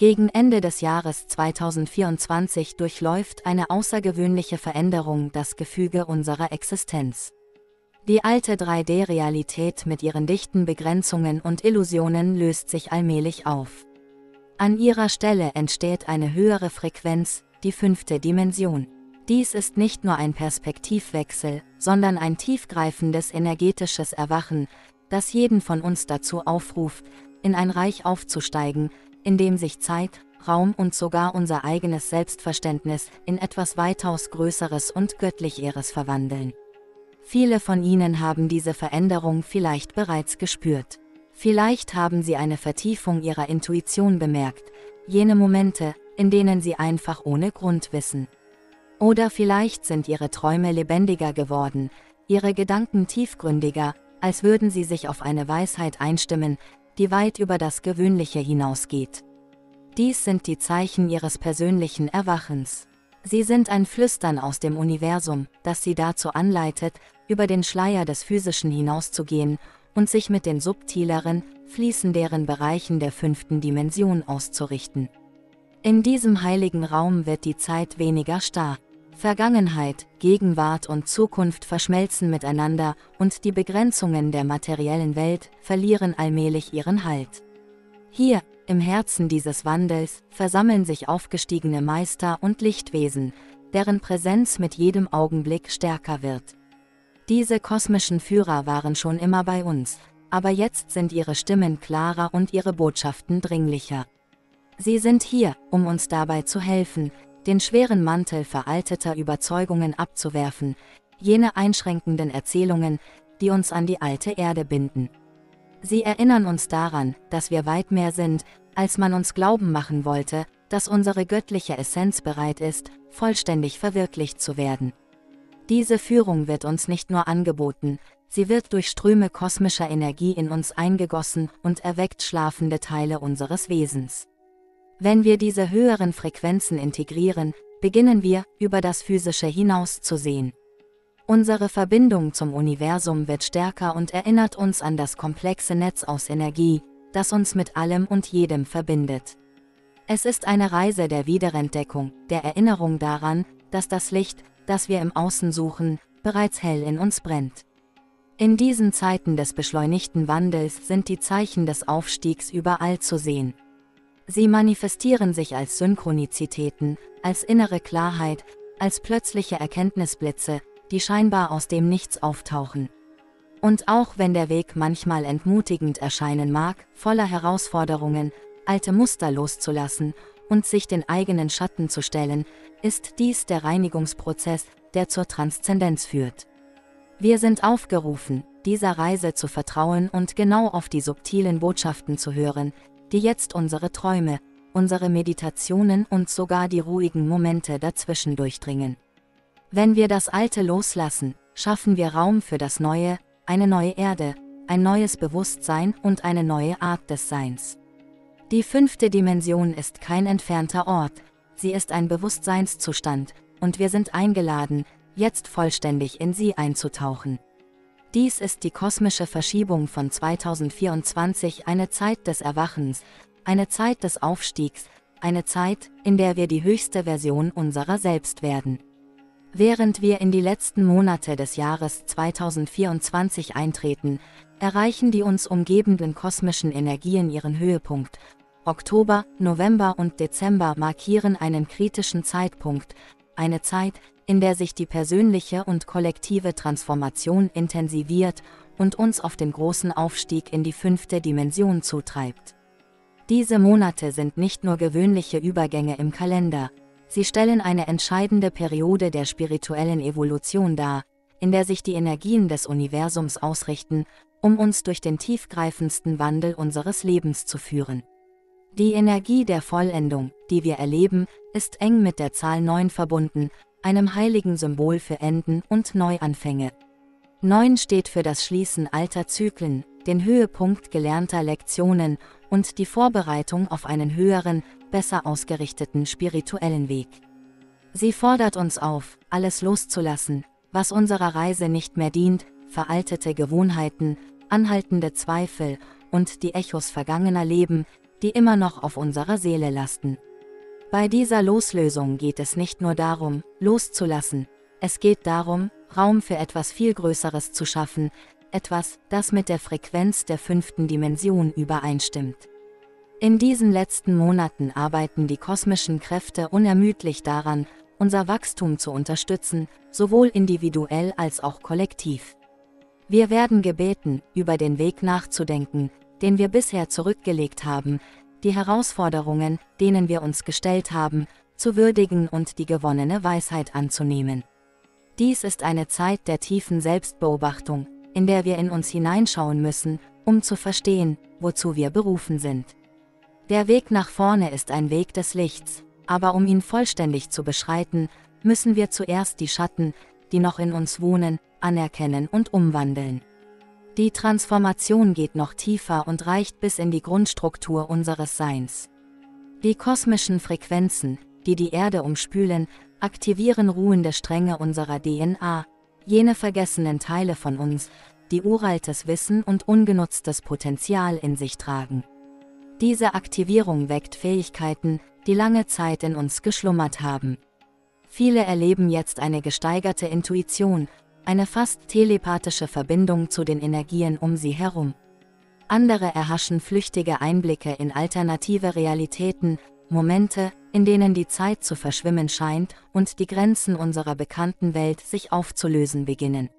Gegen Ende des Jahres 2024 durchläuft eine außergewöhnliche Veränderung das Gefüge unserer Existenz. Die alte 3D-Realität mit ihren dichten Begrenzungen und Illusionen löst sich allmählich auf. An ihrer Stelle entsteht eine höhere Frequenz, die fünfte Dimension. Dies ist nicht nur ein Perspektivwechsel, sondern ein tiefgreifendes energetisches Erwachen, das jeden von uns dazu aufruft, in ein Reich aufzusteigen, in dem sich Zeit, Raum und sogar unser eigenes Selbstverständnis in etwas weitaus Größeres und Göttlicheres verwandeln. Viele von Ihnen haben diese Veränderung vielleicht bereits gespürt. Vielleicht haben Sie eine Vertiefung Ihrer Intuition bemerkt, jene Momente, in denen Sie einfach ohne Grund wissen. Oder vielleicht sind Ihre Träume lebendiger geworden, Ihre Gedanken tiefgründiger, als würden Sie sich auf eine Weisheit einstimmen, die weit über das Gewöhnliche hinausgeht. Dies sind die Zeichen Ihres persönlichen Erwachens. Sie sind ein Flüstern aus dem Universum, das Sie dazu anleitet, über den Schleier des Physischen hinauszugehen und sich mit den subtileren, fließenderen Bereichen der fünften Dimension auszurichten. In diesem heiligen Raum wird die Zeit weniger starr. Vergangenheit, Gegenwart und Zukunft verschmelzen miteinander und die Begrenzungen der materiellen Welt verlieren allmählich ihren Halt. Hier, im Herzen dieses Wandels, versammeln sich aufgestiegene Meister und Lichtwesen, deren Präsenz mit jedem Augenblick stärker wird. Diese kosmischen Führer waren schon immer bei uns, aber jetzt sind ihre Stimmen klarer und ihre Botschaften dringlicher. Sie sind hier, um uns dabei zu helfen, den schweren Mantel veralteter Überzeugungen abzuwerfen, jene einschränkenden Erzählungen, die uns an die alte Erde binden. Sie erinnern uns daran, dass wir weit mehr sind, als man uns glauben machen wollte, dass unsere göttliche Essenz bereit ist, vollständig verwirklicht zu werden. Diese Führung wird uns nicht nur angeboten, sie wird durch Ströme kosmischer Energie in uns eingegossen und erweckt schlafende Teile unseres Wesens. Wenn wir diese höheren Frequenzen integrieren, beginnen wir, über das Physische hinaus zu sehen. Unsere Verbindung zum Universum wird stärker und erinnert uns an das komplexe Netz aus Energie, das uns mit allem und jedem verbindet. Es ist eine Reise der Wiederentdeckung, der Erinnerung daran, dass das Licht, das wir im Außen suchen, bereits hell in uns brennt. In diesen Zeiten des beschleunigten Wandels sind die Zeichen des Aufstiegs überall zu sehen. Sie manifestieren sich als Synchronizitäten, als innere Klarheit, als plötzliche Erkenntnisblitze, die scheinbar aus dem Nichts auftauchen. Und auch wenn der Weg manchmal entmutigend erscheinen mag, voller Herausforderungen, alte Muster loszulassen und sich den eigenen Schatten zu stellen, ist dies der Reinigungsprozess, der zur Transzendenz führt. Wir sind aufgerufen, dieser Reise zu vertrauen und genau auf die subtilen Botschaften zu hören, die jetzt unsere Träume, unsere Meditationen und sogar die ruhigen Momente dazwischen durchdringen. Wenn wir das Alte loslassen, schaffen wir Raum für das Neue, eine neue Erde, ein neues Bewusstsein und eine neue Art des Seins. Die fünfte Dimension ist kein entfernter Ort, sie ist ein Bewusstseinszustand, und wir sind eingeladen, jetzt vollständig in sie einzutauchen. Dies ist die kosmische Verschiebung von 2024, eine Zeit des Erwachens, eine Zeit des Aufstiegs, eine Zeit, in der wir die höchste Version unserer selbst werden. Während wir in die letzten Monate des Jahres 2024 eintreten, erreichen die uns umgebenden kosmischen Energien ihren Höhepunkt. Oktober, November und Dezember markieren einen kritischen Zeitpunkt, eine Zeit, in der sich die persönliche und kollektive Transformation intensiviert und uns auf den großen Aufstieg in die fünfte Dimension zutreibt. Diese Monate sind nicht nur gewöhnliche Übergänge im Kalender, sie stellen eine entscheidende Periode der spirituellen Evolution dar, in der sich die Energien des Universums ausrichten, um uns durch den tiefgreifendsten Wandel unseres Lebens zu führen. Die Energie der Vollendung, die wir erleben, ist eng mit der Zahl 9 verbunden, einem heiligen Symbol für Enden und Neuanfänge. 9 steht für das Schließen alter Zyklen, den Höhepunkt gelernter Lektionen und die Vorbereitung auf einen höheren, besser ausgerichteten spirituellen Weg. Sie fordert uns auf, alles loszulassen, was unserer Reise nicht mehr dient, veraltete Gewohnheiten, anhaltende Zweifel und die Echos vergangener Leben, die immer noch auf unserer Seele lasten. Bei dieser Loslösung geht es nicht nur darum, loszulassen, es geht darum, Raum für etwas viel Größeres zu schaffen, etwas, das mit der Frequenz der fünften Dimension übereinstimmt. In diesen letzten Monaten arbeiten die kosmischen Kräfte unermüdlich daran, unser Wachstum zu unterstützen, sowohl individuell als auch kollektiv. Wir werden gebeten, über den Weg nachzudenken, den wir bisher zurückgelegt haben, die Herausforderungen, denen wir uns gestellt haben, zu würdigen und die gewonnene Weisheit anzunehmen. Dies ist eine Zeit der tiefen Selbstbeobachtung, in der wir in uns hineinschauen müssen, um zu verstehen, wozu wir berufen sind. Der Weg nach vorne ist ein Weg des Lichts, aber um ihn vollständig zu beschreiten, müssen wir zuerst die Schatten, die noch in uns wohnen, anerkennen und umwandeln. Die Transformation geht noch tiefer und reicht bis in die Grundstruktur unseres Seins. Die kosmischen Frequenzen, die die Erde umspülen, aktivieren ruhende Stränge unserer DNA, jene vergessenen Teile von uns, die uraltes Wissen und ungenutztes Potenzial in sich tragen. Diese Aktivierung weckt Fähigkeiten, die lange Zeit in uns geschlummert haben. Viele erleben jetzt eine gesteigerte Intuition, eine fast telepathische Verbindung zu den Energien um sie herum. Andere erhaschen flüchtige Einblicke in alternative Realitäten, Momente, in denen die Zeit zu verschwimmen scheint und die Grenzen unserer bekannten Welt sich aufzulösen beginnen.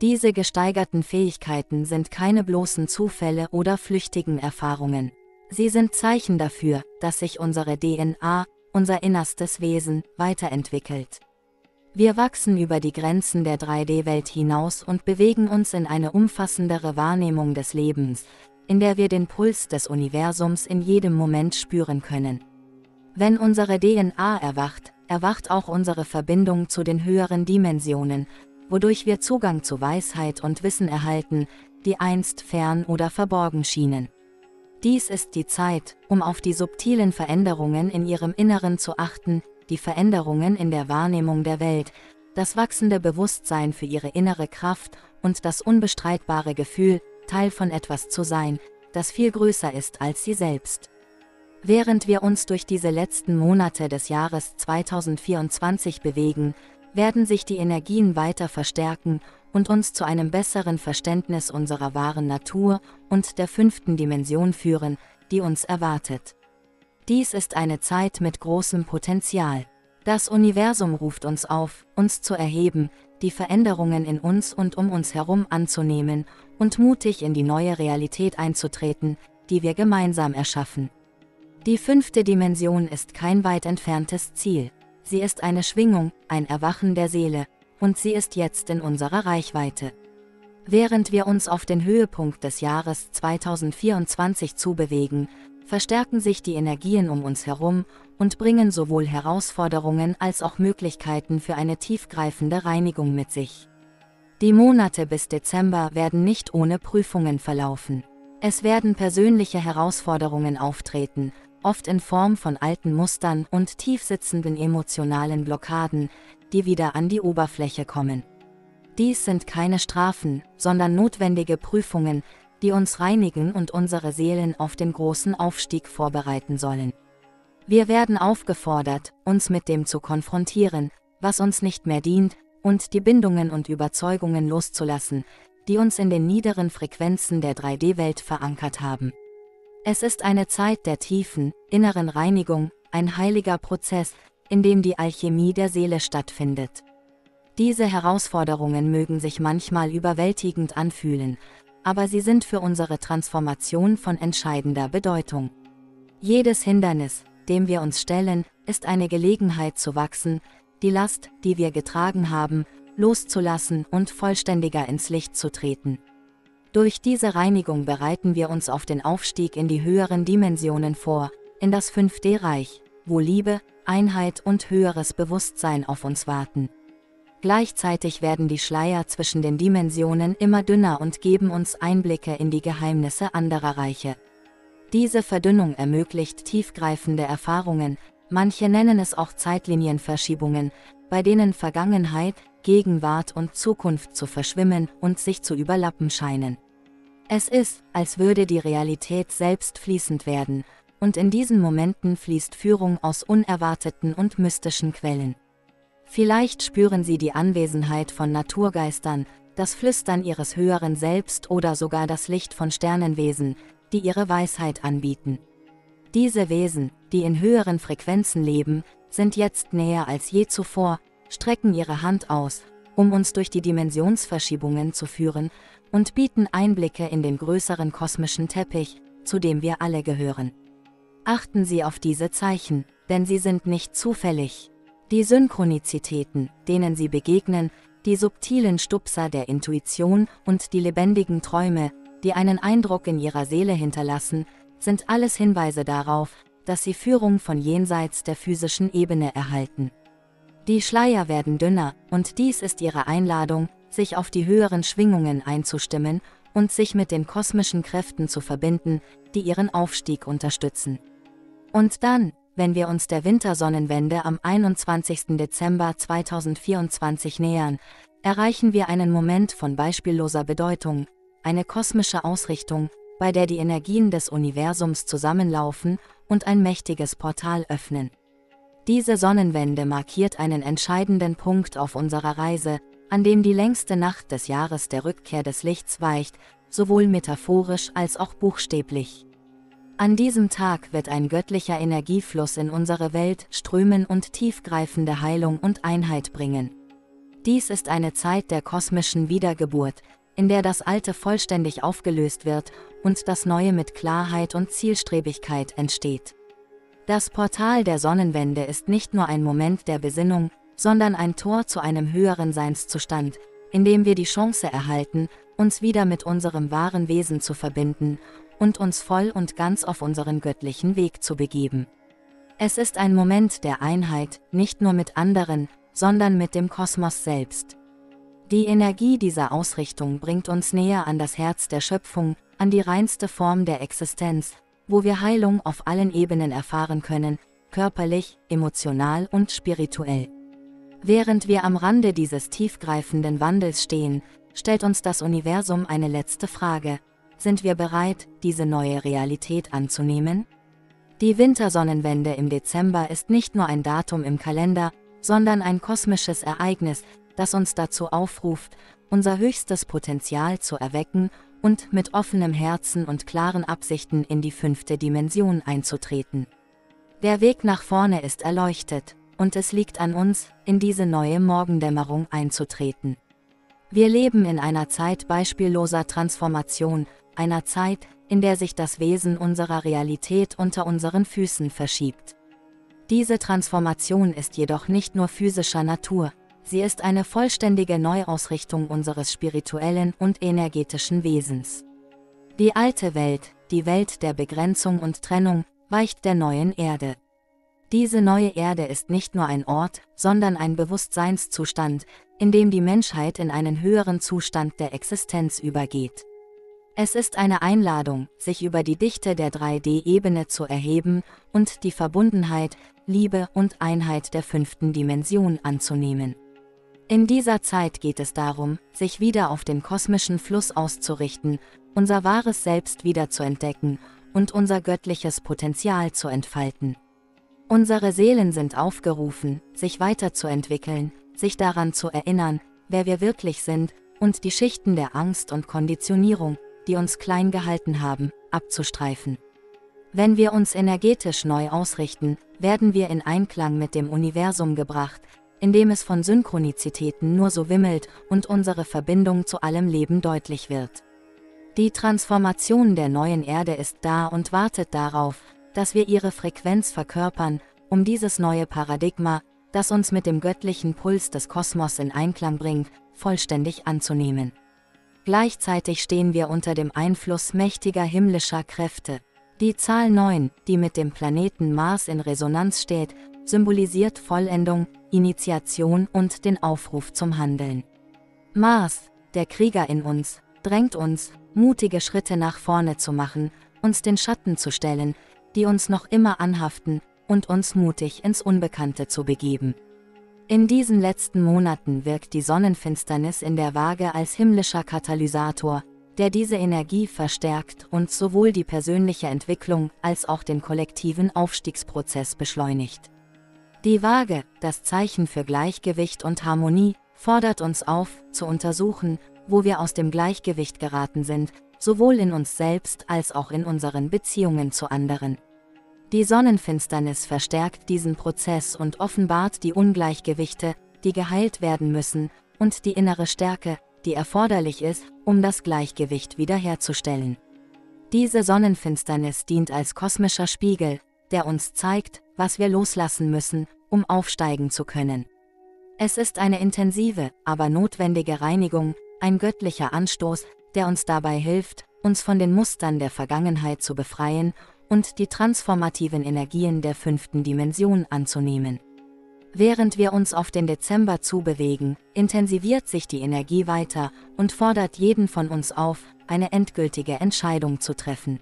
Diese gesteigerten Fähigkeiten sind keine bloßen Zufälle oder flüchtigen Erfahrungen. Sie sind Zeichen dafür, dass sich unsere DNA, unser innerstes Wesen, weiterentwickelt. Wir wachsen über die Grenzen der 3D-Welt hinaus und bewegen uns in eine umfassendere Wahrnehmung des Lebens, in der wir den Puls des Universums in jedem Moment spüren können. Wenn unsere DNA erwacht, erwacht auch unsere Verbindung zu den höheren Dimensionen, wodurch wir Zugang zu Weisheit und Wissen erhalten, die einst fern oder verborgen schienen. Dies ist die Zeit, um auf die subtilen Veränderungen in ihrem Inneren zu achten, die Veränderungen in der Wahrnehmung der Welt, das wachsende Bewusstsein für ihre innere Kraft und das unbestreitbare Gefühl, Teil von etwas zu sein, das viel größer ist als sie selbst. Während wir uns durch diese letzten Monate des Jahres 2024 bewegen, werden sich die Energien weiter verstärken und uns zu einem besseren Verständnis unserer wahren Natur und der fünften Dimension führen, die uns erwartet. Dies ist eine Zeit mit großem Potenzial. Das Universum ruft uns auf, uns zu erheben, die Veränderungen in uns und um uns herum anzunehmen und mutig in die neue Realität einzutreten, die wir gemeinsam erschaffen. Die fünfte Dimension ist kein weit entferntes Ziel. Sie ist eine Schwingung, ein Erwachen der Seele, und sie ist jetzt in unserer Reichweite. Während wir uns auf den Höhepunkt des Jahres 2024 zubewegen, verstärken sich die Energien um uns herum und bringen sowohl Herausforderungen als auch Möglichkeiten für eine tiefgreifende Reinigung mit sich. Die Monate bis Dezember werden nicht ohne Prüfungen verlaufen. Es werden persönliche Herausforderungen auftreten, oft in Form von alten Mustern und tiefsitzenden emotionalen Blockaden, die wieder an die Oberfläche kommen. Dies sind keine Strafen, sondern notwendige Prüfungen, die uns reinigen und unsere Seelen auf den großen Aufstieg vorbereiten sollen. Wir werden aufgefordert, uns mit dem zu konfrontieren, was uns nicht mehr dient, und die Bindungen und Überzeugungen loszulassen, die uns in den niederen Frequenzen der 3D-Welt verankert haben. Es ist eine Zeit der tiefen, inneren Reinigung, ein heiliger Prozess, in dem die Alchemie der Seele stattfindet. Diese Herausforderungen mögen sich manchmal überwältigend anfühlen, aber sie sind für unsere Transformation von entscheidender Bedeutung. Jedes Hindernis, dem wir uns stellen, ist eine Gelegenheit zu wachsen, die Last, die wir getragen haben, loszulassen und vollständiger ins Licht zu treten. Durch diese Reinigung bereiten wir uns auf den Aufstieg in die höheren Dimensionen vor, in das 5D-Reich, wo Liebe, Einheit und höheres Bewusstsein auf uns warten. Gleichzeitig werden die Schleier zwischen den Dimensionen immer dünner und geben uns Einblicke in die Geheimnisse anderer Reiche. Diese Verdünnung ermöglicht tiefgreifende Erfahrungen, manche nennen es auch Zeitlinienverschiebungen, bei denen Vergangenheit, Gegenwart und Zukunft zu verschwimmen und sich zu überlappen scheinen. Es ist, als würde die Realität selbst fließend werden, und in diesen Momenten fließt Führung aus unerwarteten und mystischen Quellen. Vielleicht spüren Sie die Anwesenheit von Naturgeistern, das Flüstern Ihres höheren Selbst oder sogar das Licht von Sternenwesen, die ihre Weisheit anbieten. Diese Wesen, die in höheren Frequenzen leben, sind jetzt näher als je zuvor, strecken ihre Hand aus, um uns durch die Dimensionsverschiebungen zu führen, und bieten Einblicke in den größeren kosmischen Teppich, zu dem wir alle gehören. Achten Sie auf diese Zeichen, denn sie sind nicht zufällig. Die Synchronizitäten, denen Sie begegnen, die subtilen Stupser der Intuition und die lebendigen Träume, die einen Eindruck in Ihrer Seele hinterlassen, sind alles Hinweise darauf, dass Sie Führung von jenseits der physischen Ebene erhalten. Die Schleier werden dünner, und dies ist Ihre Einladung, sich auf die höheren Schwingungen einzustimmen und sich mit den kosmischen Kräften zu verbinden, die Ihren Aufstieg unterstützen. Und dann, wenn wir uns der Wintersonnenwende am 21. Dezember 2024 nähern, erreichen wir einen Moment von beispielloser Bedeutung, eine kosmische Ausrichtung, bei der die Energien des Universums zusammenlaufen und ein mächtiges Portal öffnen. Diese Sonnenwende markiert einen entscheidenden Punkt auf unserer Reise, an dem die längste Nacht des Jahres der Rückkehr des Lichts weicht, sowohl metaphorisch als auch buchstäblich. An diesem Tag wird ein göttlicher Energiefluss in unsere Welt strömen und tiefgreifende Heilung und Einheit bringen. Dies ist eine Zeit der kosmischen Wiedergeburt, in der das Alte vollständig aufgelöst wird und das Neue mit Klarheit und Zielstrebigkeit entsteht. Das Portal der Sonnenwende ist nicht nur ein Moment der Besinnung, sondern ein Tor zu einem höheren Seinszustand, in dem wir die Chance erhalten, uns wieder mit unserem wahren Wesen zu verbinden und uns voll und ganz auf unseren göttlichen Weg zu begeben. Es ist ein Moment der Einheit, nicht nur mit anderen, sondern mit dem Kosmos selbst. Die Energie dieser Ausrichtung bringt uns näher an das Herz der Schöpfung, an die reinste Form der Existenz, wo wir Heilung auf allen Ebenen erfahren können, körperlich, emotional und spirituell. Während wir am Rande dieses tiefgreifenden Wandels stehen, stellt uns das Universum eine letzte Frage, sind wir bereit, diese neue Realität anzunehmen? Die Wintersonnenwende im Dezember ist nicht nur ein Datum im Kalender, sondern ein kosmisches Ereignis, das uns dazu aufruft, unser höchstes Potenzial zu erwecken und mit offenem Herzen und klaren Absichten in die fünfte Dimension einzutreten. Der Weg nach vorne ist erleuchtet, und es liegt an uns, in diese neue Morgendämmerung einzutreten. Wir leben in einer Zeit beispielloser Transformation, einer Zeit, in der sich das Wesen unserer Realität unter unseren Füßen verschiebt. Diese Transformation ist jedoch nicht nur physischer Natur, sie ist eine vollständige Neuausrichtung unseres spirituellen und energetischen Wesens. Die alte Welt, die Welt der Begrenzung und Trennung, weicht der neuen Erde. Diese neue Erde ist nicht nur ein Ort, sondern ein Bewusstseinszustand, in dem die Menschheit in einen höheren Zustand der Existenz übergeht. Es ist eine Einladung, sich über die Dichte der 3D-Ebene zu erheben und die Verbundenheit, Liebe und Einheit der fünften Dimension anzunehmen. In dieser Zeit geht es darum, sich wieder auf den kosmischen Fluss auszurichten, unser wahres Selbst wieder zu entdecken und unser göttliches Potenzial zu entfalten. Unsere Seelen sind aufgerufen, sich weiterzuentwickeln, sich daran zu erinnern, wer wir wirklich sind, und die Schichten der Angst und Konditionierung, die uns klein gehalten haben, abzustreifen. Wenn wir uns energetisch neu ausrichten, werden wir in Einklang mit dem Universum gebracht, indem es von Synchronizitäten nur so wimmelt und unsere Verbindung zu allem Leben deutlich wird. Die Transformation der neuen Erde ist da und wartet darauf, dass wir ihre Frequenz verkörpern, um dieses neue Paradigma, das uns mit dem göttlichen Puls des Kosmos in Einklang bringt, vollständig anzunehmen. Gleichzeitig stehen wir unter dem Einfluss mächtiger himmlischer Kräfte. Die Zahl 9, die mit dem Planeten Mars in Resonanz steht, symbolisiert Vollendung, Initiation und den Aufruf zum Handeln. Mars, der Krieger in uns, drängt uns, mutige Schritte nach vorne zu machen, uns den Schatten zu stellen, die uns noch immer anhaften, und uns mutig ins Unbekannte zu begeben. In diesen letzten Monaten wirkt die Sonnenfinsternis in der Waage als himmlischer Katalysator, der diese Energie verstärkt und sowohl die persönliche Entwicklung als auch den kollektiven Aufstiegsprozess beschleunigt. Die Waage, das Zeichen für Gleichgewicht und Harmonie, fordert uns auf, zu untersuchen, wo wir aus dem Gleichgewicht geraten sind, sowohl in uns selbst als auch in unseren Beziehungen zu anderen. Die Sonnenfinsternis verstärkt diesen Prozess und offenbart die Ungleichgewichte, die geheilt werden müssen, und die innere Stärke, die erforderlich ist, um das Gleichgewicht wiederherzustellen. Diese Sonnenfinsternis dient als kosmischer Spiegel, der uns zeigt, was wir loslassen müssen, um aufsteigen zu können. Es ist eine intensive, aber notwendige Reinigung, ein göttlicher Anstoß, der uns dabei hilft, uns von den Mustern der Vergangenheit zu befreien und die transformativen Energien der fünften Dimension anzunehmen. Während wir uns auf den Dezember zubewegen, intensiviert sich die Energie weiter und fordert jeden von uns auf, eine endgültige Entscheidung zu treffen.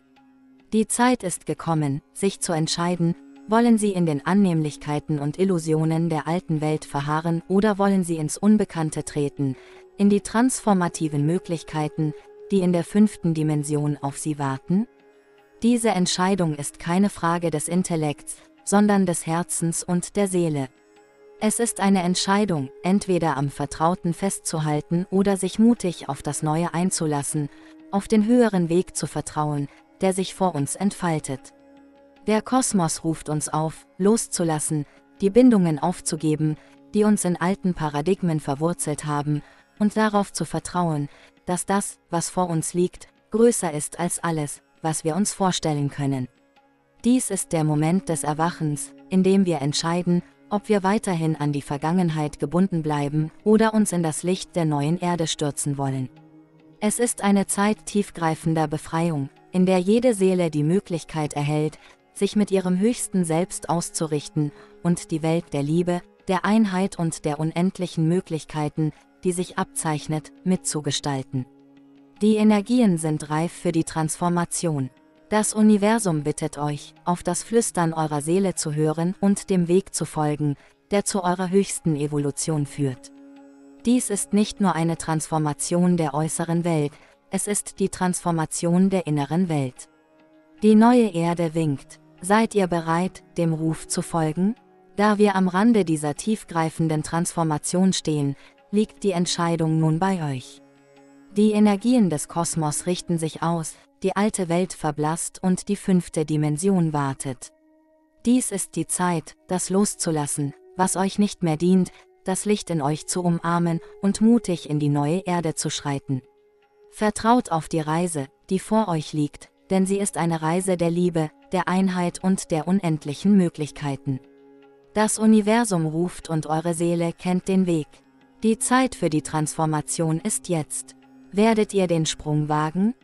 Die Zeit ist gekommen, sich zu entscheiden, wollen Sie in den Annehmlichkeiten und Illusionen der alten Welt verharren oder wollen Sie ins Unbekannte treten, in die transformativen Möglichkeiten, die in der fünften Dimension auf Sie warten? Diese Entscheidung ist keine Frage des Intellekts, sondern des Herzens und der Seele. Es ist eine Entscheidung, entweder am Vertrauten festzuhalten oder sich mutig auf das Neue einzulassen, auf den höheren Weg zu vertrauen, der sich vor uns entfaltet. Der Kosmos ruft uns auf, loszulassen, die Bindungen aufzugeben, die uns in alten Paradigmen verwurzelt haben, und darauf zu vertrauen, dass das, was vor uns liegt, größer ist als alles, was wir uns vorstellen können. Dies ist der Moment des Erwachens, in dem wir entscheiden, ob wir weiterhin an die Vergangenheit gebunden bleiben oder uns in das Licht der neuen Erde stürzen wollen. Es ist eine Zeit tiefgreifender Befreiung, in der jede Seele die Möglichkeit erhält, sich mit ihrem höchsten Selbst auszurichten und die Welt der Liebe, der Einheit und der unendlichen Möglichkeiten, die sich abzeichnet, mitzugestalten. Die Energien sind reif für die Transformation. Das Universum bittet euch, auf das Flüstern eurer Seele zu hören und dem Weg zu folgen, der zu eurer höchsten Evolution führt. Dies ist nicht nur eine Transformation der äußeren Welt, es ist die Transformation der inneren Welt. Die neue Erde winkt. Seid ihr bereit, dem Ruf zu folgen? Da wir am Rande dieser tiefgreifenden Transformation stehen, liegt die Entscheidung nun bei euch. Die Energien des Kosmos richten sich aus, die alte Welt verblasst und die fünfte Dimension wartet. Dies ist die Zeit, das loszulassen, was euch nicht mehr dient, das Licht in euch zu umarmen und mutig in die neue Erde zu schreiten. Vertraut auf die Reise, die vor euch liegt, denn sie ist eine Reise der Liebe, der Einheit und der unendlichen Möglichkeiten. Das Universum ruft und eure Seele kennt den Weg. Die Zeit für die Transformation ist jetzt. Werdet ihr den Sprung wagen?